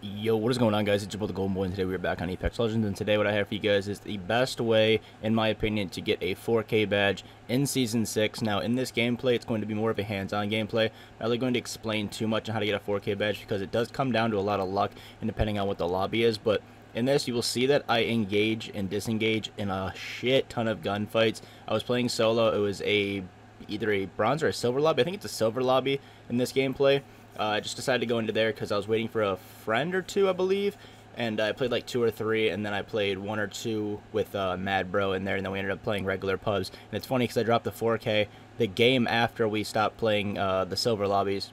Yo, what is going on guys? It's your boy the Golden Boy and today we're back on Apex Legends and today what I have for you guys is the best way, in my opinion, to get a 4K badge in Season 6. Now in this gameplay, it's going to be more of a hands-on gameplay. I'm not really going to explain too much on how to get a 4K badge because it does come down to a lot of luck and depending on what the lobby is, but in this, you will see that I engage and disengage in a shit ton of gunfights. I was playing solo. It was a either a bronze or a silver lobby. I think it's a silver lobby in this gameplay. Uh, I just decided to go into there because I was waiting for a friend or two, I believe. And I played like two or three, and then I played one or two with uh, Mad Bro in there, and then we ended up playing regular pubs. And it's funny because I dropped the 4K the game after we stopped playing uh, the silver lobbies.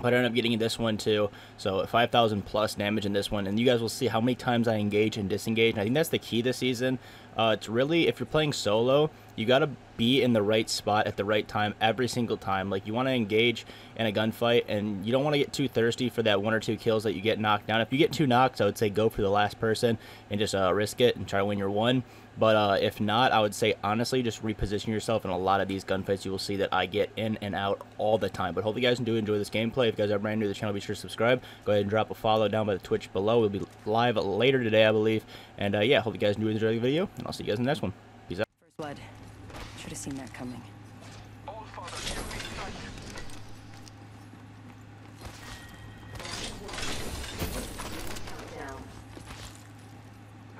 But I ended up getting this one too. So 5,000 plus damage in this one. And you guys will see how many times I engage and disengage. And I think that's the key this season. Uh, it's really, if you're playing solo, you got to be in the right spot at the right time every single time. Like, you want to engage in a gunfight, and you don't want to get too thirsty for that one or two kills that you get knocked down. If you get two knocks, I would say go for the last person and just uh, risk it and try to win your one. But uh, if not, I would say honestly, just reposition yourself in a lot of these gunfights. You will see that I get in and out all the time. But hope you guys do enjoy this gameplay. If you guys are brand new to the channel, be sure to subscribe. Go ahead and drop a follow down by the Twitch below. We'll be live later today, I believe. And uh, yeah, hope you guys do enjoy the video, and I'll see you guys in the next one. Peace out. First blood. Should have seen that coming.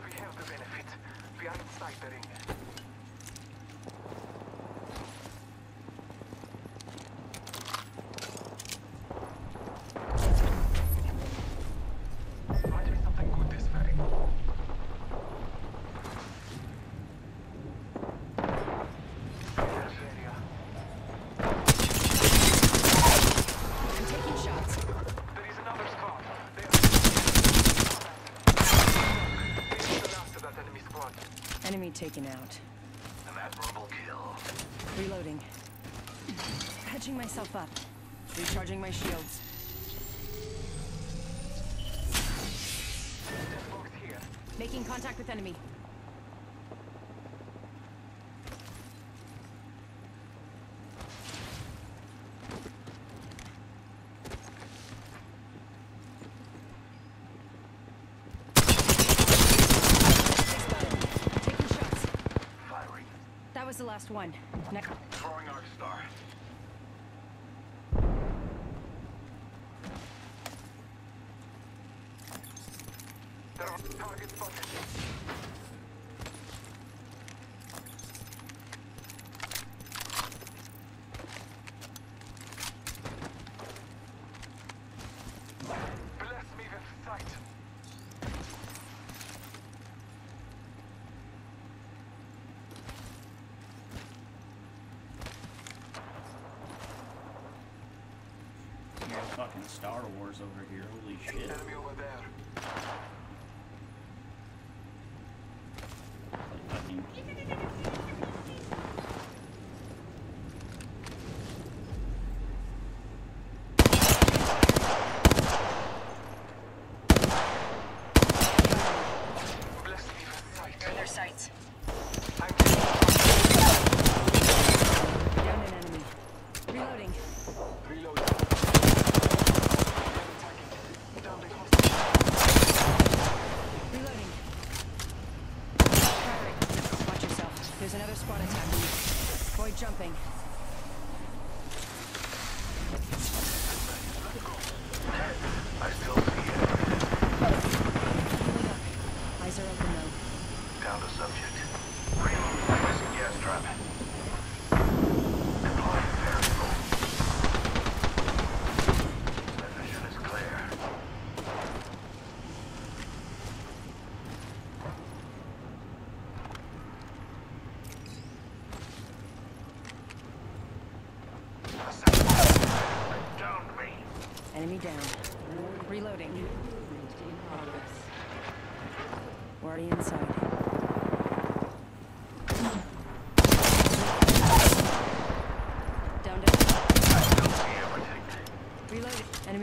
We have the benefit. We are inside the ring. Might be something good this very. Yes, area. I'm taking shots. There is another squad. They are. This is the last of that enemy squad. Enemy taken out. An admirable kill. Reloading. Patching myself up. Recharging my shields. Making contact with enemy. Taking shots. Firing. That was the last one. Next. Throwing Arc Star. There are targets spotted. Bless me with sight. Yeah, fucking Star Wars over here. Holy shit. Enemy over there. Fucking Bless me with sight. They're in their sights. I'm Down an enemy. Reloading. Reloading. Down the hostile. Reloading. Firing. Watch yourself. There's another squad attacking you. Void jumping. I still see it. Eyes are open Down to subject. Reloading. Placing gas trap.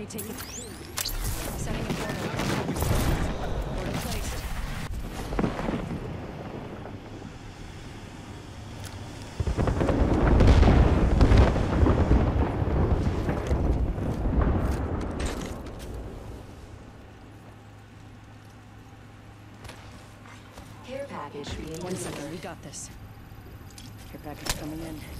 taking. Setting a portal. Care package being One second, we got this. Care package coming in.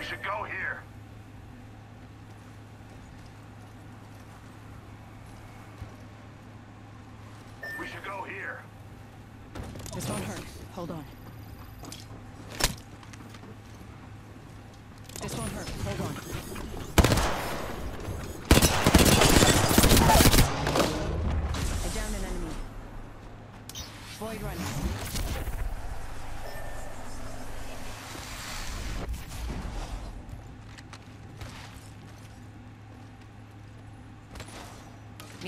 We should go here. We should go here. This won't hurt. Hold on. This won't hurt. Hold on. I downed an enemy. Void running.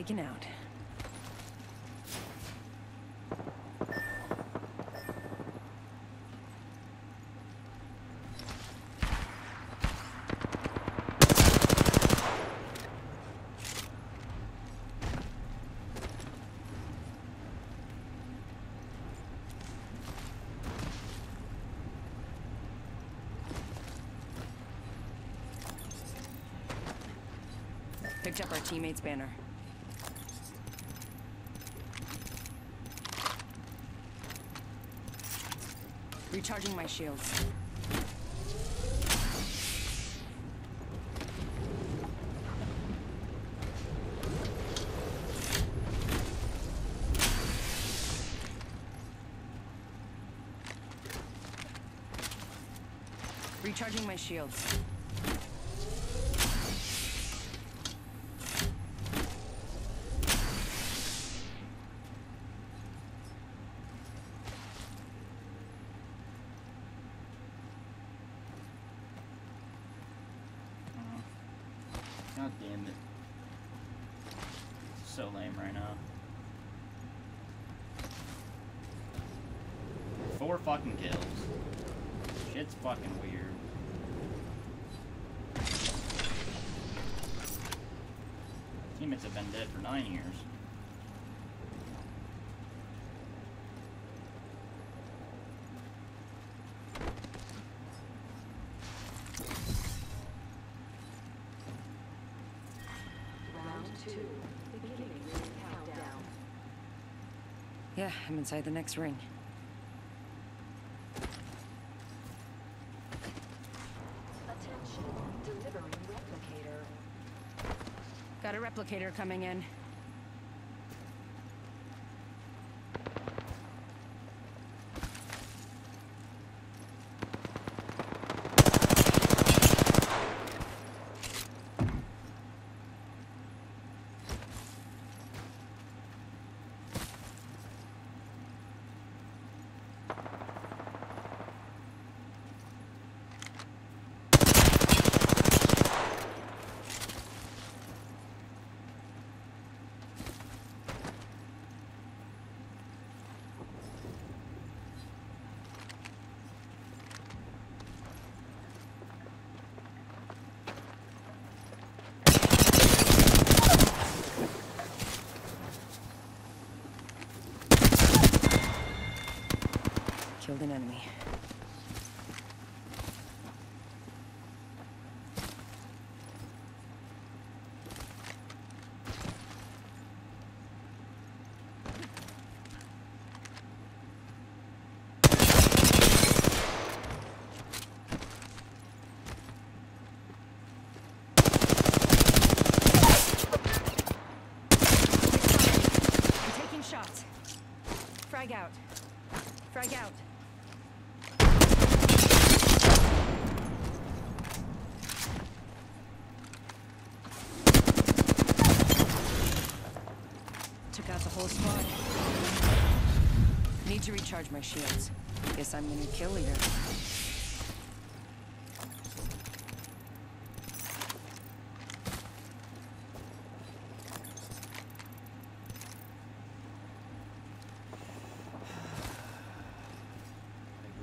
taken out. Picked up our teammate's banner. Recharging my shields. Recharging my shields. God damn it. So lame right now. Four fucking kills. Shit's fucking weird. Teammates have been dead for nine years. Round two. Beginning ring countdown. Yeah, I'm inside the next ring. Attention. Delivering replicator. Got a replicator coming in. Killed an enemy. Frag out. Frag out. Recharge my shields. Guess I'm new kill.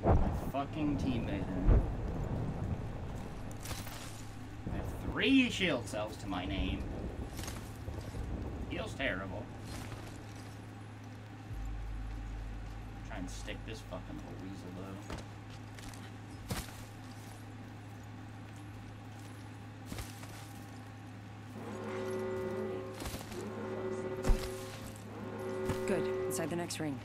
My fucking teammate. I have three shield cells to my name. Feels terrible. And stick this fucking little weasel though. Good. Inside the next ring.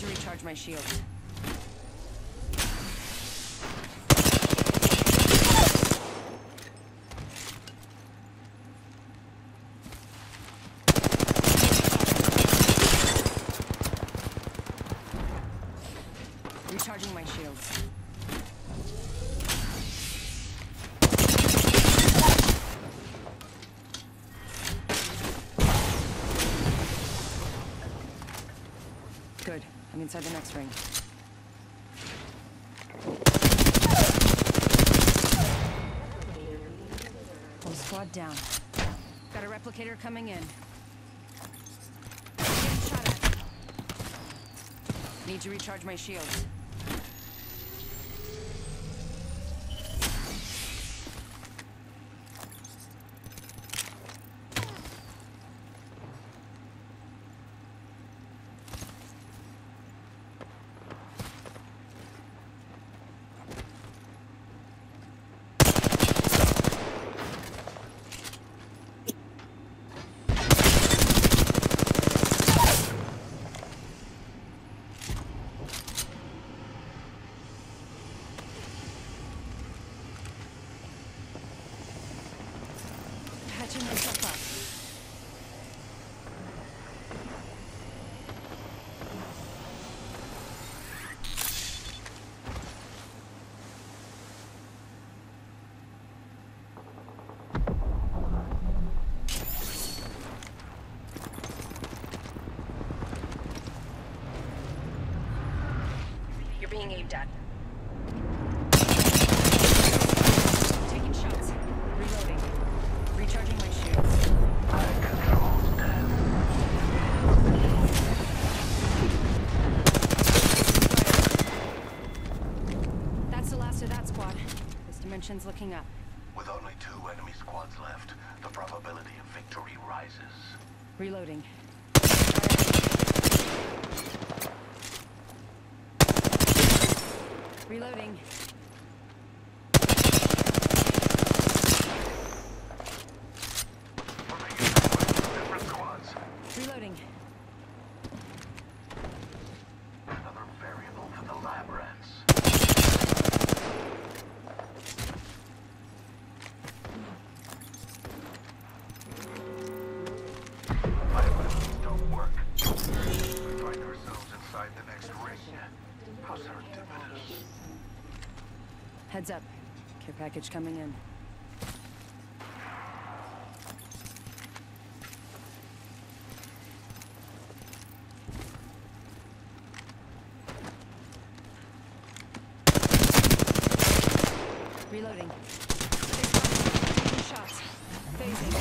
To recharge my shield. Recharging my shields. Good. The next ring. Whole squad down. Got a replicator coming in. Need to recharge my shields. Patching myself up. You're being aimed at. Taking shots. Reloading. Recharging my shields. That's the last of that squad. This dimension's looking up. With only two enemy squads left, the probability of victory rises. Reloading. Reloading. Package coming in. Reloading. Shots. Phasing.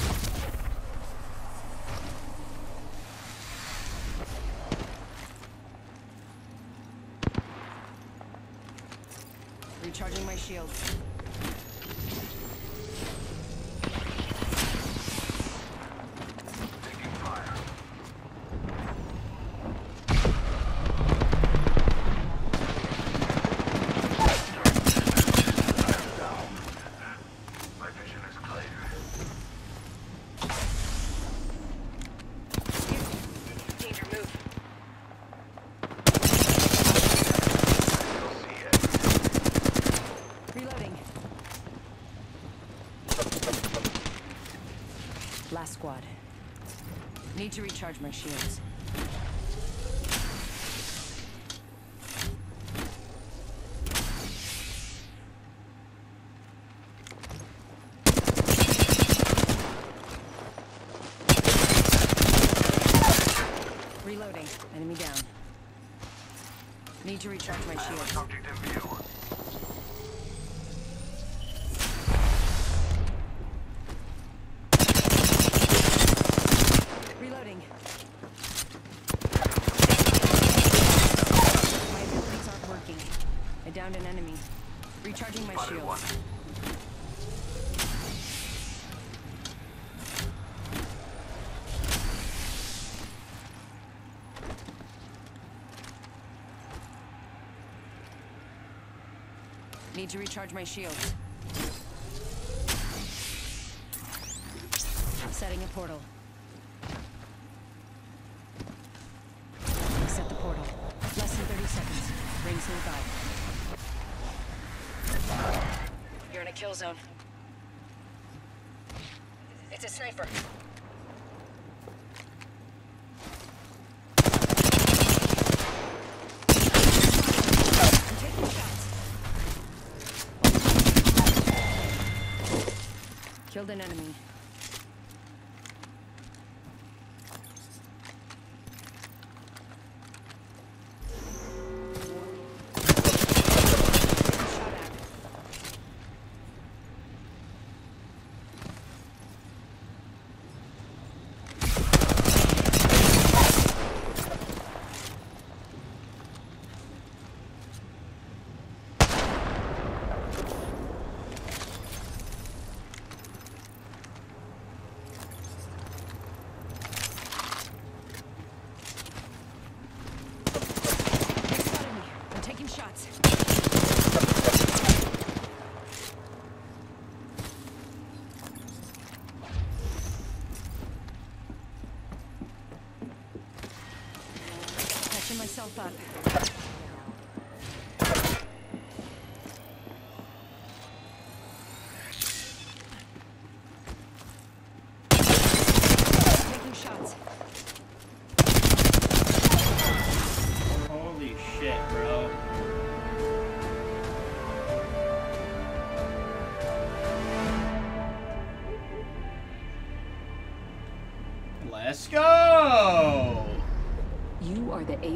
Recharging my shields. Taking fire. Last squad. Need to recharge my shields. Reloading. Enemy down. Need to recharge my shields. Subject in view. Reloading. My abilities aren't working. I downed an enemy. Recharging my Spotted shield. one. Need to recharge my shields. Setting a portal. Set the portal. Less than 30 seconds. Rings nearby. You're in a kill zone. It's a sniper. I'm taking shots. Killed an enemy.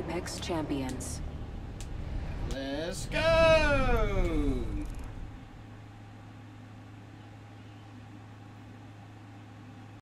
Apex champions.